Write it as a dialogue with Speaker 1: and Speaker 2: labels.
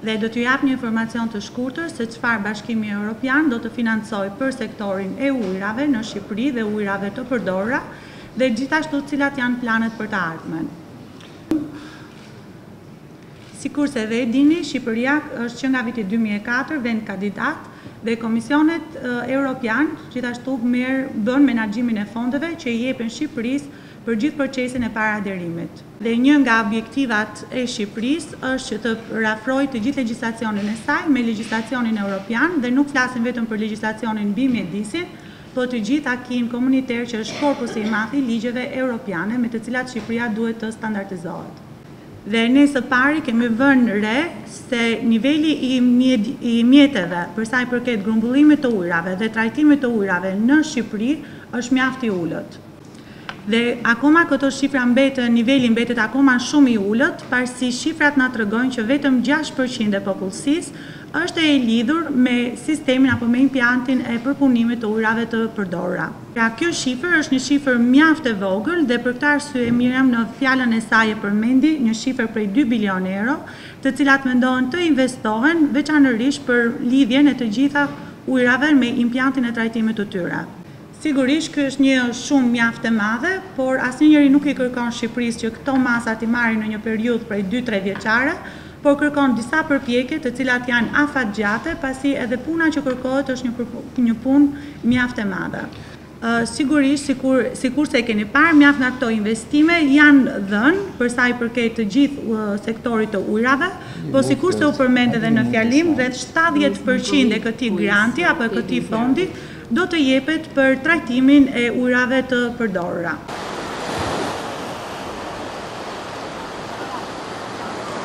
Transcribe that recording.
Speaker 1: dhe do t'ju jap një informacion të shkurtër se çfarë Bashkimi Europian do të financojë për sektorin e ujërave në Shqipëri dhe ujërave të përdorura dhe gjithashtu cilat janë planet për të ardhmen. Sikurse edhe e dini, Shqipëria është që nga viti dy mijë e katër vend kandidat dhe komisionet europian gjithashtu merr bën menaxhimin e fondeve që i jepen Shqipërisë për gjithë procesin e paraderimit. Dhe një nga objektivat e Shqipërisë është që të përafrojë të gjithë legjislacionin e saj me legjislacionin europian dhe nuk flasim vetëm për legjislacionin mbi mjedisin, po të gjithë acquis-në komunitar që është korpusi i madh i ligjeve europiane me të cilat Shqipëria duhet të standartizohet. Dhe ne së pari kemi vënë re se niveli i i mjeteve për sa i përket grumbullimit të ujërave dhe trajtimit të ujërave në Shqipëri është mjaft i ulët. Dhe akoma këto shifra mbeten niveli mbetet akoma shumë i ulët pasi shifrat na tregojnë që vetëm gjashtë për qind e popullsisë është e e lidhur me sistemin apo me impiantin e përpunimit të ujërave të përdorura. Pra kjo shifër është një shifër mjaft e vogël dhe për këtë arsye Miriam në fjalën e saj e përmendi një shifër prej dy bilionë euro, të cilat mendohen të investohen veçanërisht për lidhjen e të gjitha ujërave me impiantin e trajtimit të tyre. Sigurisht ky është një shumë mjaft e madhe, por asnjë njeri nuk i kërkon Shqipërisë që këto masa t'i marrin në një periudhë prej dy tre vjeçare, por kërkon disa përpjekje të cilat janë afatgjate pasi edhe puna që kërkohet është një një punë mjaft e madhe. Sigurisht sikur sikurse e keni parë mjaft nga këto investime janë dhënë për sa i përket të gjithë sektorit të ujërave, po sikurse u përmend edhe në fjalim rreth shtatëdhjetë për qind e këtij granti apo e këtij fondi do të jepet për trajtimin e ujërave të përdorura.